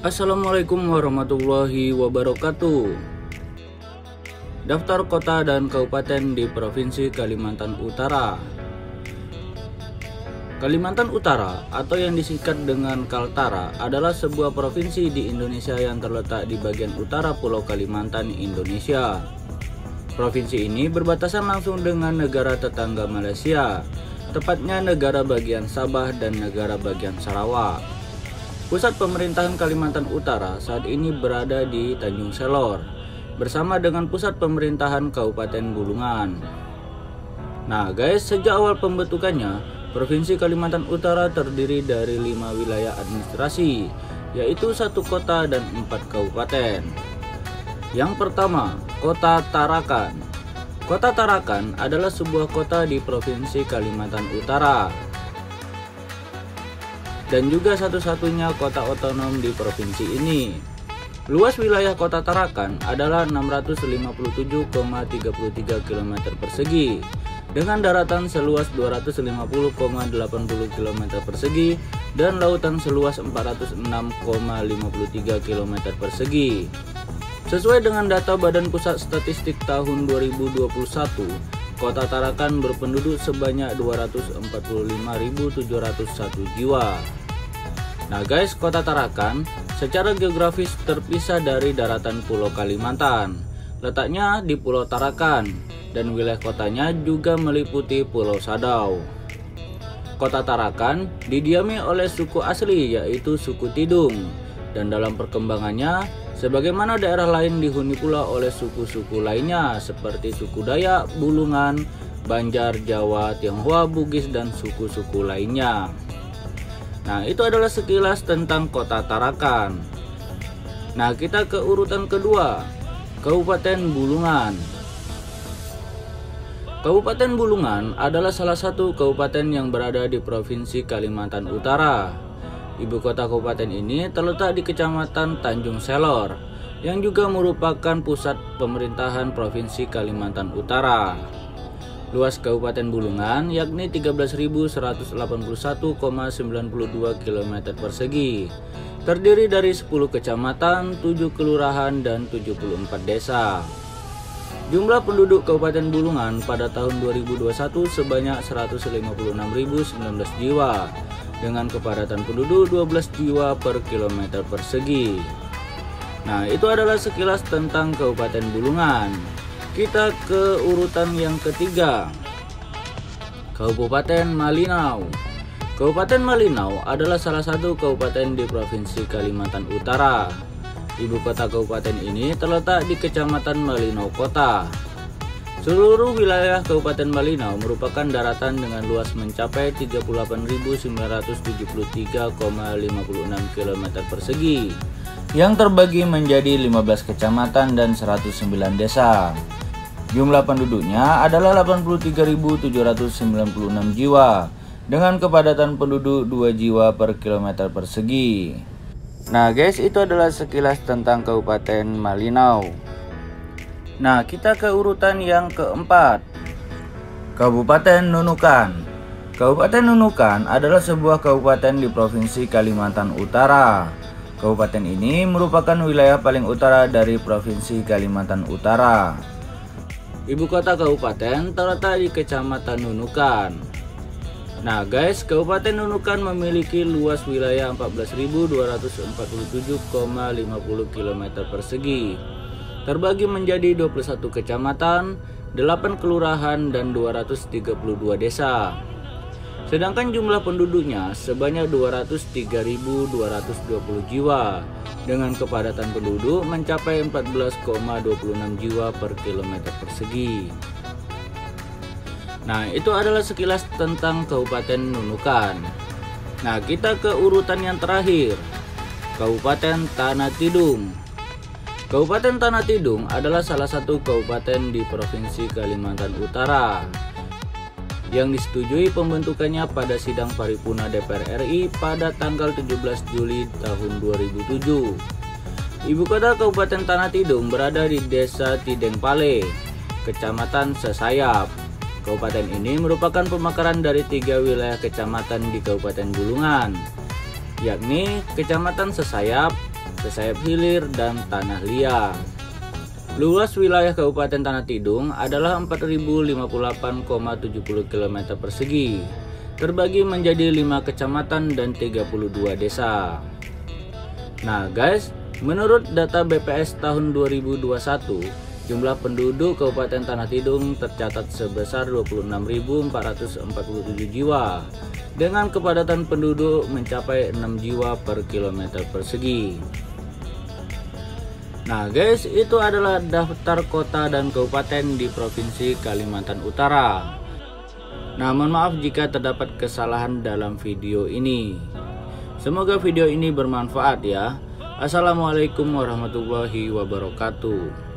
Assalamualaikum warahmatullahi wabarakatuh. Daftar kota dan kabupaten di Provinsi Kalimantan Utara. Kalimantan Utara atau yang disingkat dengan Kaltara adalah sebuah provinsi di Indonesia yang terletak di bagian utara Pulau Kalimantan, Indonesia. Provinsi ini berbatasan langsung dengan negara tetangga Malaysia, tepatnya negara bagian Sabah dan negara bagian Sarawak. Pusat pemerintahan Kalimantan Utara saat ini berada di Tanjung Selor, bersama dengan pusat pemerintahan Kabupaten Bulungan. Nah guys, sejak awal pembentukannya, Provinsi Kalimantan Utara terdiri dari lima wilayah administrasi, yaitu satu kota dan empat kabupaten. Yang pertama, Kota Tarakan. Kota Tarakan adalah sebuah kota di Provinsi Kalimantan Utara dan juga satu-satunya kota otonom di provinsi ini. Luas wilayah kota Tarakan adalah 657,33 km persegi dengan daratan seluas 250,80 km persegi dan lautan seluas 406,53 km persegi. Sesuai dengan data Badan Pusat Statistik tahun 2021, Kota Tarakan berpenduduk sebanyak 245.701 jiwa. Nah guys, Kota Tarakan secara geografis terpisah dari daratan Pulau Kalimantan. Letaknya di Pulau Tarakan, dan wilayah kotanya juga meliputi Pulau Sadau. Kota Tarakan didiami oleh suku asli yaitu suku Tidung dan dalam perkembangannya sebagaimana daerah lain dihuni pula oleh suku-suku lainnya seperti suku Dayak, Bulungan, Banjar, Jawa, Tionghoa, Bugis dan suku-suku lainnya. Nah, itu adalah sekilas tentang Kota Tarakan. Nah, kita ke urutan kedua, Kabupaten Bulungan. Kabupaten Bulungan adalah salah satu kabupaten yang berada di Provinsi Kalimantan Utara. Ibu kota kabupaten ini terletak di Kecamatan Tanjung Selor, yang juga merupakan pusat pemerintahan Provinsi Kalimantan Utara. Luas Kabupaten Bulungan yakni 13.181,92 km persegi, terdiri dari 10 kecamatan, 7 kelurahan, dan 74 desa. Jumlah penduduk Kabupaten Bulungan pada tahun 2021 sebanyak 156.019 jiwa dengan kepadatan penduduk 12 jiwa per kilometer persegi. Nah, itu adalah sekilas tentang Kabupaten Bulungan. Kita ke urutan yang ketiga. Kabupaten Malinau. Kabupaten Malinau adalah salah satu kabupaten di Provinsi Kalimantan Utara Ibu kota kabupaten ini terletak di Kecamatan Malinau Kota. Seluruh wilayah Kabupaten Malinau merupakan daratan dengan luas mencapai 38.973,56 km persegi yang terbagi menjadi 15 kecamatan dan 109 desa. Jumlah penduduknya adalah 83.796 jiwa dengan kepadatan penduduk 2 jiwa per kilometer persegi. Nah guys itu adalah sekilas tentang Kabupaten Malinau Nah kita ke urutan yang keempat Kabupaten Nunukan Kabupaten Nunukan adalah sebuah kabupaten di Provinsi Kalimantan Utara Kabupaten ini merupakan wilayah paling utara dari Provinsi Kalimantan Utara. Ibu kota kabupaten terletak di Kecamatan Nunukan. Nah guys, Kabupaten Nunukan memiliki luas wilayah 14.247,50 km persegi. Terbagi menjadi 21 kecamatan, 8 kelurahan, dan 232 desa Sedangkan jumlah penduduknya sebanyak 203.220 jiwa Dengan kepadatan penduduk mencapai 14,26 jiwa per kilometer persegi Nah, itu adalah sekilas tentang Kabupaten Nunukan. Nah, kita ke urutan yang terakhir. Kabupaten Tanah Tidung. Kabupaten Tanah Tidung adalah salah satu kabupaten di Provinsi Kalimantan Utara yang disetujui pembentukannya pada sidang paripurna DPR RI pada tanggal 17 Juli tahun 2007. Ibu kota Kabupaten Tanah Tidung berada di Desa Tidengpale, Kecamatan Sesayap, Kabupaten ini merupakan pemekaran dari tiga wilayah kecamatan di Kabupaten Bulungan, yakni Kecamatan Sesayap, pesayap hilir, dan tanah liat. Luas wilayah Kabupaten Tanah Tidung adalah 4058,70 km persegi, terbagi menjadi 5 kecamatan dan 32 desa. Nah guys, menurut data BPS tahun 2021, jumlah penduduk Kabupaten Tanah Tidung tercatat sebesar 26.447 jiwa dengan kepadatan penduduk mencapai 6 jiwa per kilometer persegi. Nah guys, itu adalah daftar kota dan kabupaten di Provinsi Kalimantan Utara. Nah, mohon maaf jika terdapat kesalahan dalam video ini. Semoga video ini bermanfaat ya. Assalamualaikum warahmatullahi wabarakatuh.